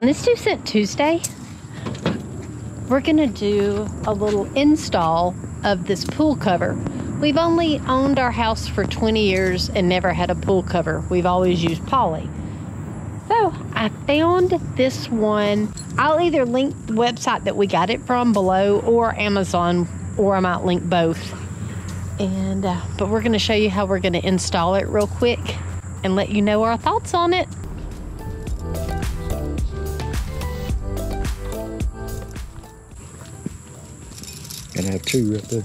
This Two Cent Tuesday, we're gonna do a little install of this pool cover. We've only owned our house for 20 years and never had a pool cover. We've always used poly. So I found this one. I'll either link the website that we got it from below or Amazon, or I might link both. And uh, but we're gonna show you how we're gonna install it real quick and let you know our thoughts on it. Gonna have two right there.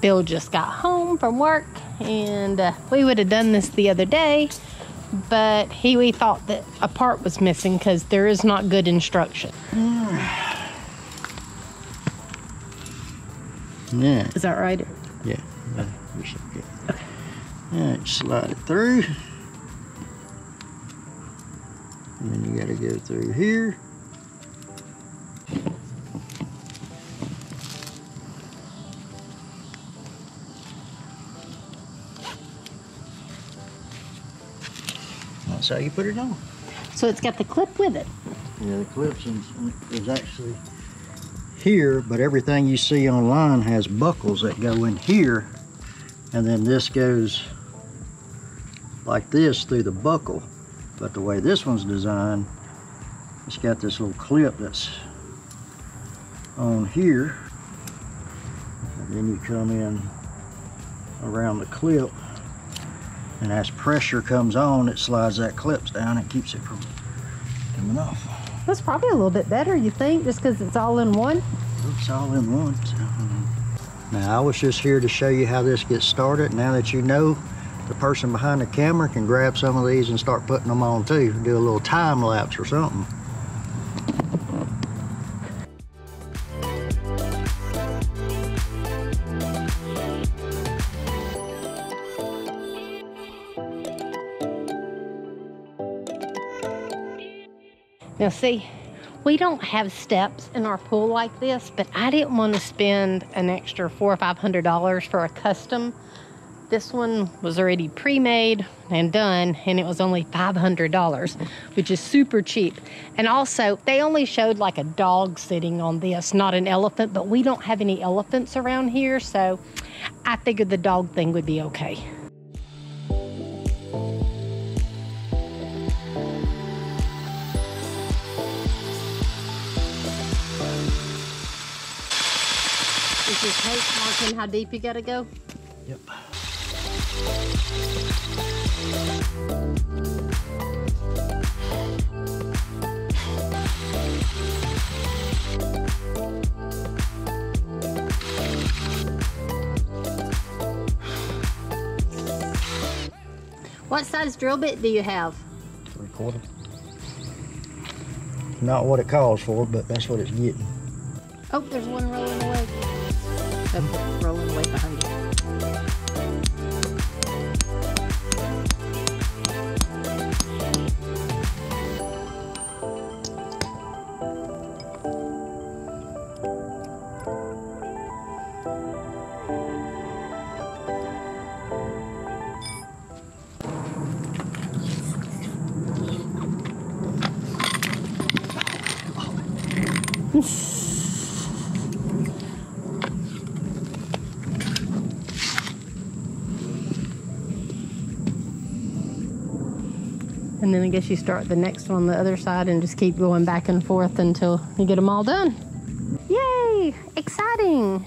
Bill just got home from work and uh, we would have done this the other day, but he we thought that a part was missing because there is not good instruction. Yeah, Is that right? Yeah. we should get. Alright, slide it through. And then you gotta go through here. That's how you put it on. So it's got the clip with it. Yeah, the clips is, is actually here, but everything you see online has buckles that go in here, and then this goes like this through the buckle. But the way this one's designed, it's got this little clip that's on here, and then you come in around the clip, and as pressure comes on, it slides that clips down and keeps it from coming off. That's probably a little bit better, you think, just because it's all in one. Oops, all in one. um, Now, I was just here to show you how this gets started. Now that you know, the person behind the camera can grab some of these and start putting them on too. Do a little time lapse or something. Now, see, we don't have steps in our pool like this, but I didn't want to spend an extra four or five hundred dollars for a custom. This one was already pre-made and done, and it was only five hundred dollars, which is super cheap. And also, they only showed like a dog sitting on this, not an elephant. But we don't have any elephants around here, so I figured the dog thing would be okay. Your tape marking how deep you gotta go? Yep. What size drill bit do you have? Three quarter. Not what it calls for, but that's what it's getting. Oh, there's one rolling away. That's rolling away behind you. And then I guess you start the next one on the other side and just keep going back and forth until you get them all done. Yay! Exciting!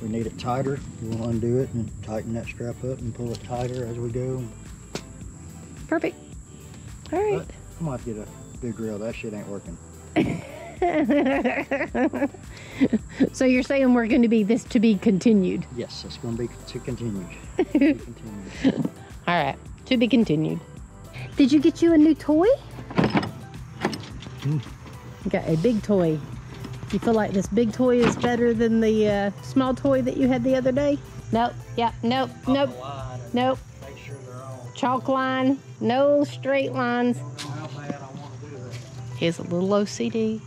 We need it tighter. We'll undo it and tighten that strap up and pull it tighter as we go. Perfect. All right. I might get a big reel. That shit ain't working. so you're saying we're going to be this to be continued. Yes, it's going to be to continue. To be continued. All right. To be continued. Did you get you a new toy? You got a big toy. You feel like this big toy is better than the uh, small toy that you had the other day? Nope. Yep. Nope. Nope. Nope. Make sure they're on. Chalk line. No straight lines. How bad I want to do that. He's a little OCD.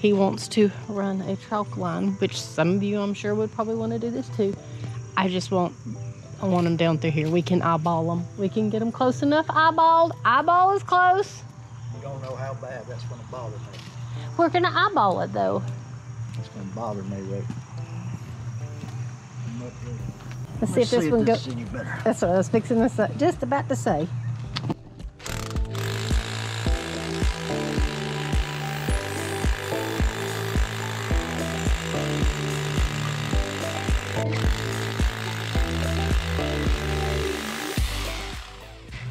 He wants to run a chalk line, which some of you I'm sure would probably want to do this too. I just want I want them down through here. We can eyeball them. We can get them close enough eyeballed. Eyeball is close. You don't know how bad that's gonna bother me. We're gonna eyeball it though. It's gonna bother me, Rick. Let's see if this one goes. That's what I was fixing this up. Just about to say.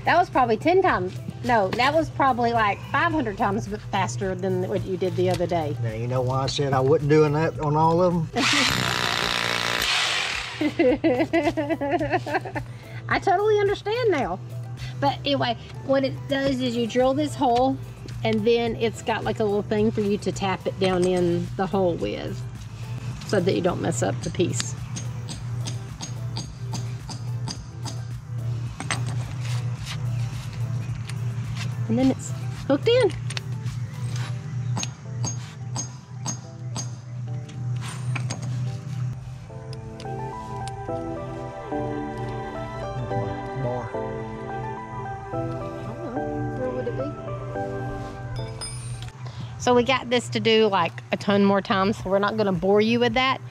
That was probably 10 times. No, that was probably like 500 times faster than what you did the other day. Now you know why I said I wasn't doing that on all of them. I totally understand now. But anyway, what it does is you drill this hole and then it's got like a little thing for you to tap it down in the hole with so that you don't mess up the piece. And then it's hooked in. So we got this to do like a ton more times, so we're not gonna bore you with that.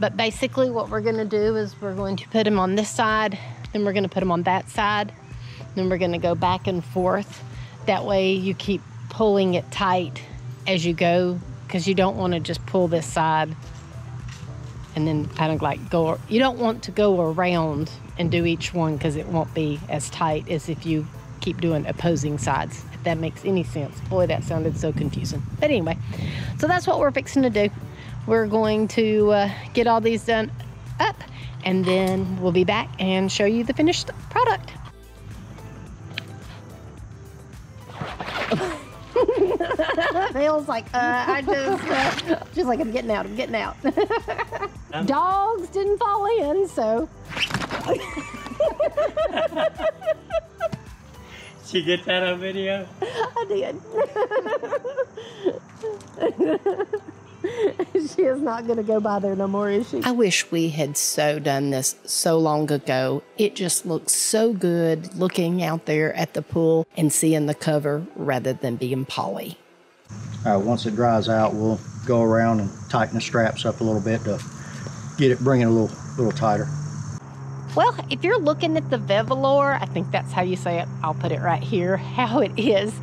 But basically what we're gonna do is we're going to put them on this side, then we're gonna put them on that side, then we're gonna go back and forth. That way you keep pulling it tight as you go, because you don't wanna just pull this side and then kind of like go, you don't want to go around and do each one because it won't be as tight as if you keep doing opposing sides, if that makes any sense. Boy, that sounded so confusing. But anyway, so that's what we're fixing to do. We're going to uh, get all these done up and then we'll be back and show you the finished product. Phil's like, uh, I just, uh, she's like, I'm getting out, I'm getting out. Dogs didn't fall in, so. Did you get that on video? I did. she is not going to go by there no more, is she? I wish we had so done this so long ago. It just looks so good looking out there at the pool and seeing the cover rather than being poly. Uh, once it dries out, we'll go around and tighten the straps up a little bit to get it, bring it a little, little tighter. Well, if you're looking at the Vevalour, I think that's how you say it. I'll put it right here, how it is.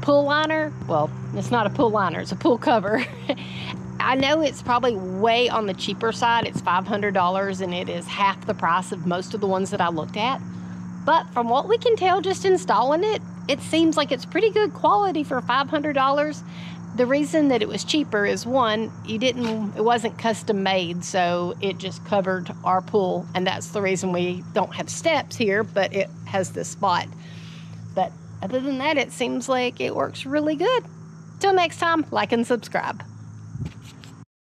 Pool liner, well, it's not a pool liner, it's a pool cover. I know it's probably way on the cheaper side. It's $500 and it is half the price of most of the ones that I looked at. But from what we can tell just installing it, it seems like it's pretty good quality for $500. The reason that it was cheaper is one, you didn't it wasn't custom made, so it just covered our pool and that's the reason we don't have steps here, but it has this spot. But other than that, it seems like it works really good. Till next time, like and subscribe.